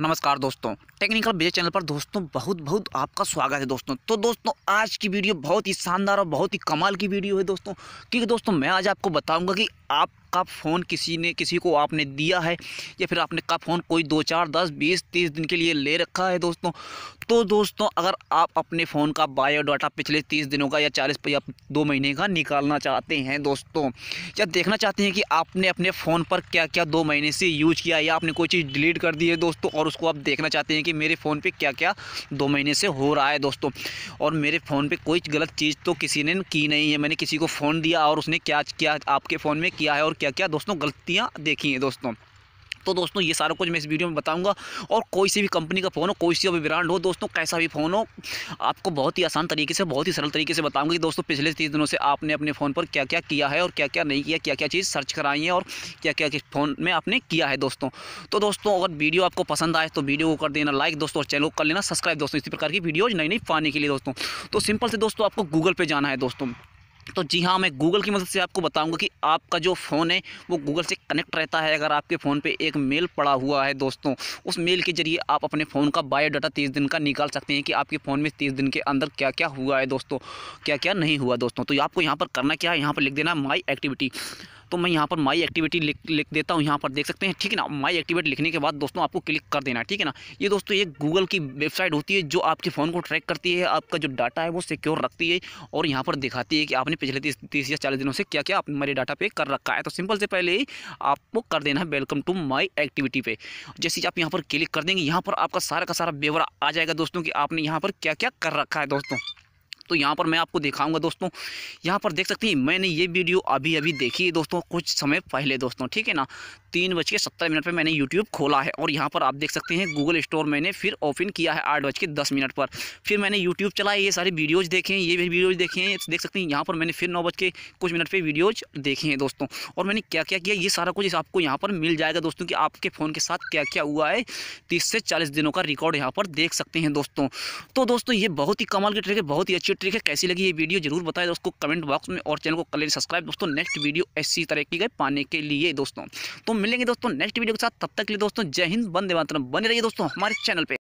नमस्कार दोस्तों। टेक्निकल विजय चैनल पर दोस्तों बहुत बहुत आपका स्वागत है दोस्तों। तो दोस्तों, आज की वीडियो बहुत ही शानदार और बहुत ही कमाल की वीडियो है दोस्तों। क्योंकि दोस्तों, मैं आज आपको बताऊँगा कि आपका फ़ोन किसी ने, किसी को आपने दिया है या फिर आपने का फ़ोन कोई दो चार, दस, बीस, तीस दिन के लिए ले रखा है दोस्तों? तो दोस्तों, अगर आप अपने फ़ोन का बायोडाटा पिछले तीस दिनों का या चालीस, या दो महीने का निकालना चाहते हैं दोस्तों, या देखना चाहते हैं कि आपने अपने फ़ोन पर क्या क्या दो महीने से यूज़ किया या आपने कोई चीज़ डिलीट कर दी है दोस्तों, और उसको आप देखना चाहते हैं कि मेरे फ़ोन पर क्या क्या दो महीने से हो रहा है दोस्तों, और मेरे फ़ोन पर कोई गलत चीज़ तो किसी ने की नहीं है, मैंने किसी को फ़ोन दिया और उसने क्या क्या आपके फ़ोन में किया है और क्या क्या दोस्तों गलतियाँ देखी हैं दोस्तों। तो दोस्तों ये सारा कुछ मैं इस वीडियो में बताऊँगा और कोई सी भी कंपनी का फ़ोन हो, कोई सी भी ब्रांड हो, दोस्तों कैसा भी फ़ोन हो, आपको बहुत ही आसान तरीके से, बहुत ही सरल तरीके से बताऊँगा कि दोस्तों पिछले तीस दिनों से आपने अपने फ़ोन पर क्या क्या किया है और क्या क्या नहीं किया क्या क्या चीज़ सर्च कराई है और क्या क्या किस फ़ोन में आपने किया है दोस्तों। तो दोस्तों अगर वीडियो आपको पसंद आए तो वीडियो को कर देना लाइक दोस्तों और चैनल को कर लेना, सब्सक्राइब दोस्तों इसी प्रकार की वीडियोज़ नई नई पाने के लिए दोस्तों। तो सिंपल से दोस्तों आपको गूगल पर जाना है दोस्तों। तो जी हाँ मैं गूगल की मदद से आपको बताऊँगा कि आपका जो फ़ोन है, वो गूगल से कनेक्ट रहता है। अगर आपके फ़ोन पे एक मेल पड़ा हुआ है दोस्तों, उस मेल के ज़रिए आप अपने फ़ोन का बायोडाटा तीस दिन का निकाल सकते हैं कि आपके फ़ोन में तीस दिन के अंदर क्या क्या हुआ है दोस्तों क्या क्या नहीं हुआ दोस्तों। तो आपको यहाँ पर करना क्या है, यहाँ पर लिख देना माई एक्टिविटी तो मैं यहाँ पर माई एक्टिविटी लिख लिख देता हूँ, यहाँ पर देख सकते हैं। ठीक है ना? माई एक्टिविटी लिखने के बाद दोस्तों आपको क्लिक कर देना है, ठीक है ना? ये दोस्तों एक गूगल की वेबसाइट होती है, जो आपके फ़ोन को ट्रैक करती है, आपका जो डाटा है वो सिक्योर रखती है और यहाँ पर दिखाती है कि आपने पिछले तीस तीस या चालीस दिनों से क्या क्या आपने मेरे डाटा पे कर रखा है। तो सिंपल से पहले ही आपको कर देना है वेलकम टू माई एक्टिविटी पे। जैसे आप यहाँ पर क्लिक कर देंगे, यहाँ पर आपका सारा का सारा ब्यौरा आ जाएगा दोस्तों कि आपने यहाँ पर क्या क्या कर रखा है दोस्तों। तो यहाँ पर मैं आपको दिखाऊँगा दोस्तों। यहाँ पर देख सकते हैं, मैंने ये वीडियो अभी अभी देखी है दोस्तों, कुछ समय पहले दोस्तों, ठीक है ना? तीन बज के सत्तर मिनट पर मैंने यूट्यूब खोला है और यहाँ पर आप देख सकते हैं गूगल स्टोर मैंने फिर ओपन किया है आठ बज के दस मिनट पर। फिर मैंने यूट्यूब चलाए, ये सारे वीडियोज़ देखे हैं ये भी वीडियोज़ देखे हैं, देख सकते हैं, यहाँ पर मैंने फिर नौ बज के कुछ मिनट पर वीडियोज़ देखे हैं दोस्तों। और मैंने क्या क्या किया ये सारा कुछ आपको यहाँ पर मिल जाएगा दोस्तों कि आपके फ़ोन के साथ क्या क्या हुआ है। तीस से चालीस दिनों का रिकॉर्ड यहाँ पर देख सकते हैं दोस्तों। तो दोस्तों, ये बहुत ही कमाल की ट्रिक है, बहुत ही अच्छी ट्रिक है, कैसी लगी ये वीडियो ज़रूर बताएँ दोस्तों कमेंट बॉक्स में और चैनल को कर सब्सक्राइब दोस्तों नेक्स्ट वीडियो ऐसी तरह की पाने के लिए दोस्तों। तो मिलेंगे दोस्तों नेक्स्ट वीडियो के साथ। तब तक के लिए दोस्तों, जय हिंद बंदे मातरम। बने रहिए दोस्तों हमारे चैनल पर